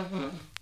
Mm-hmm.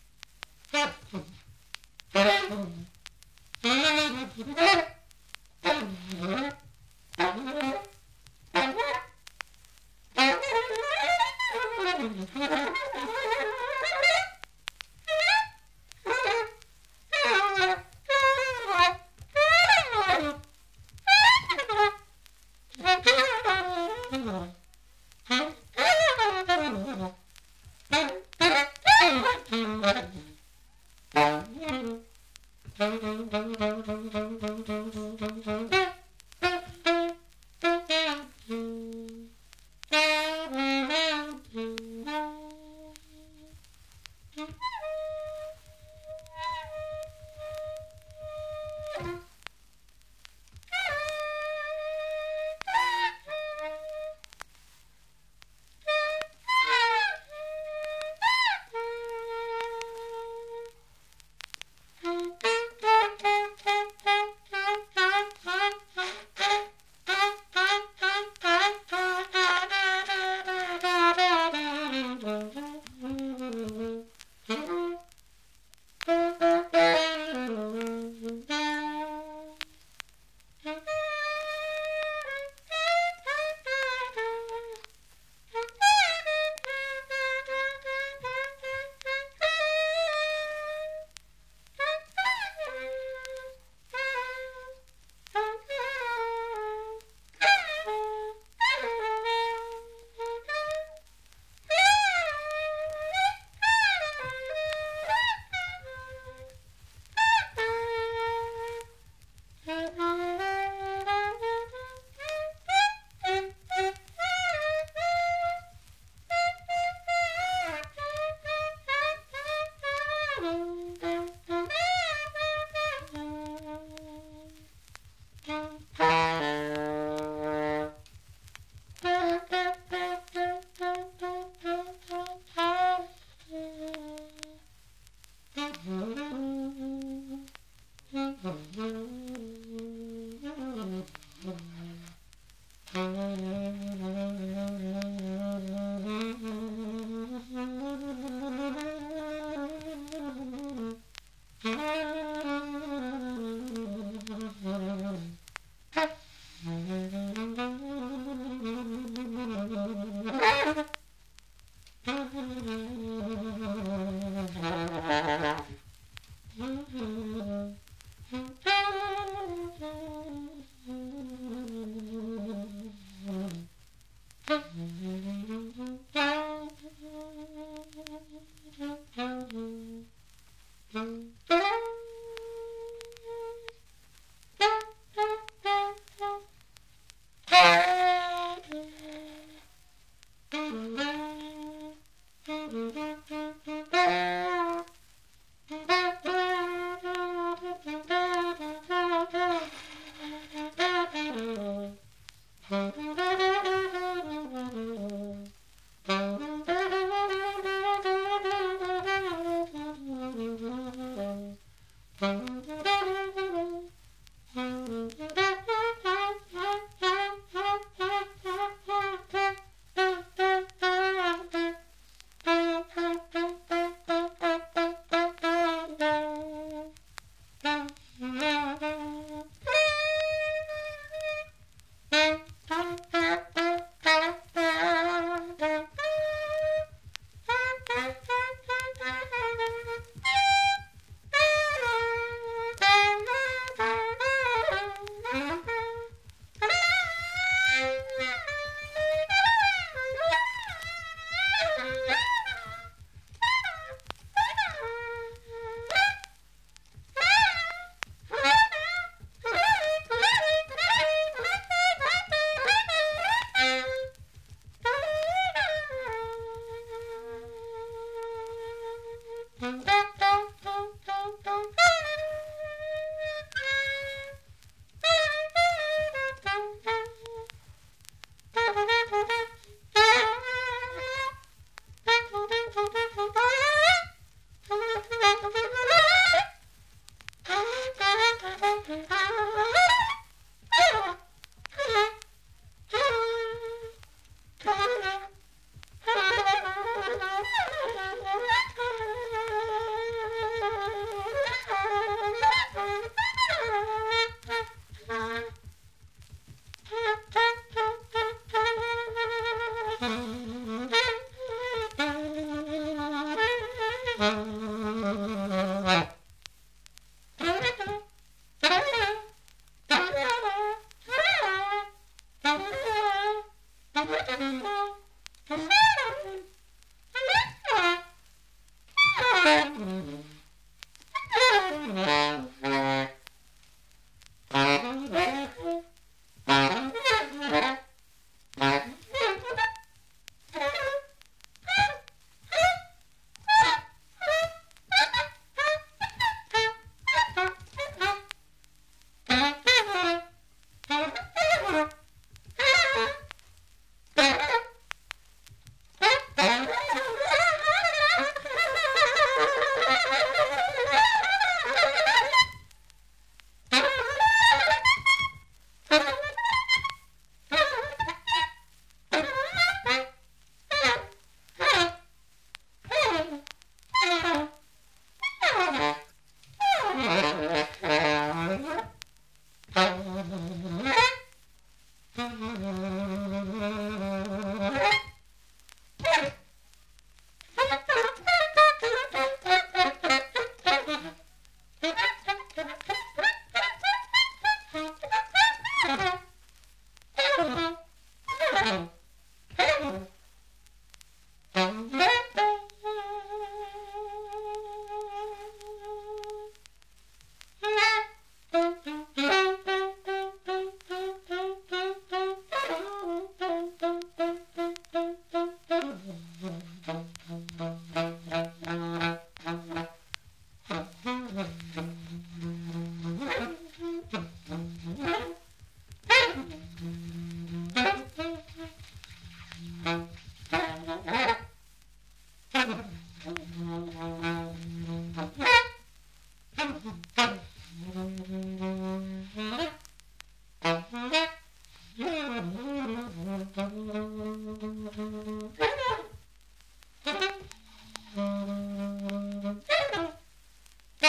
Mm-hmm.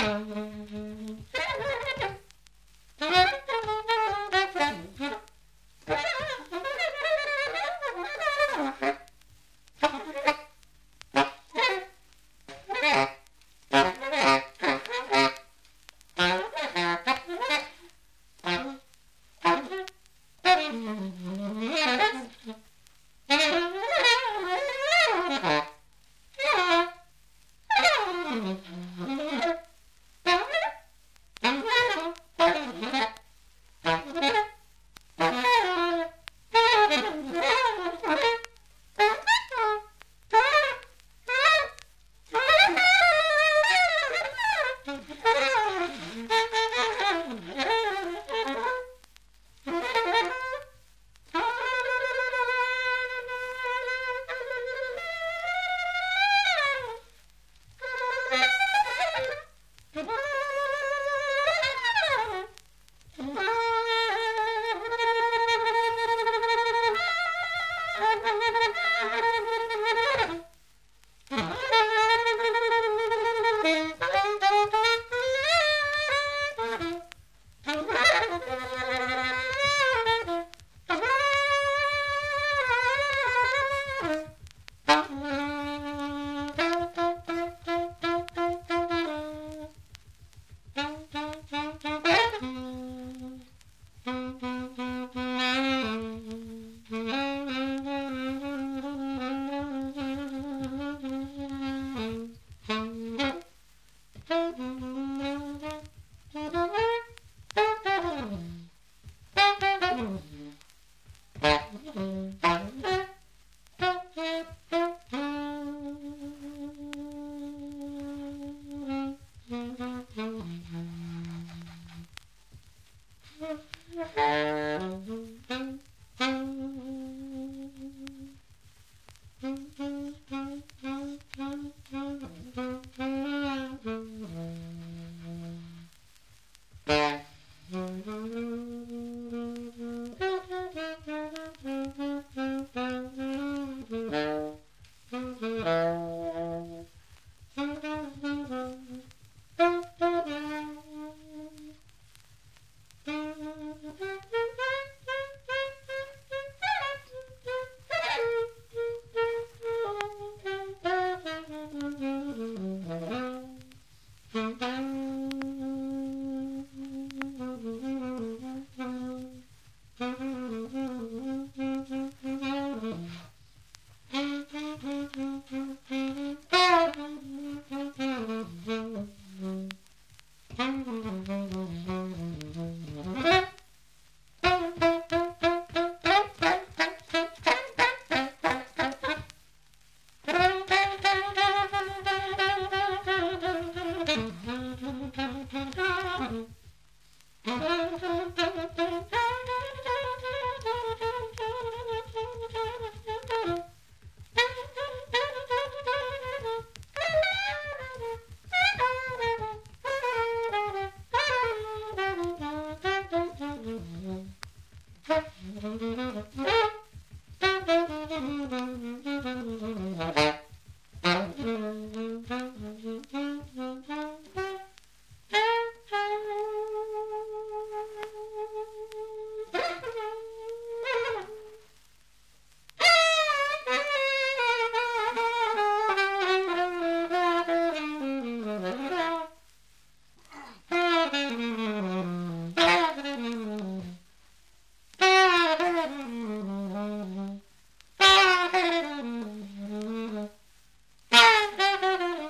Mm-hmm. Thank you.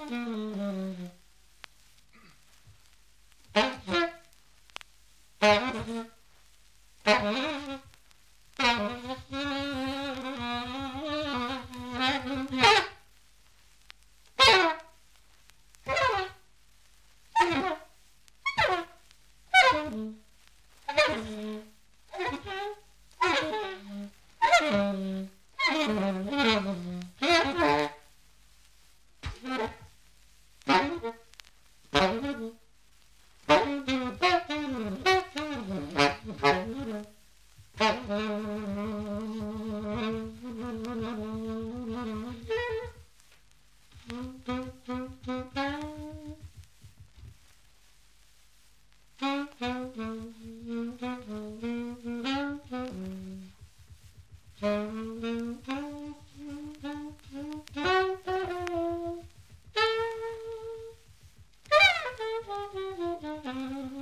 Mm-hmm. Bye.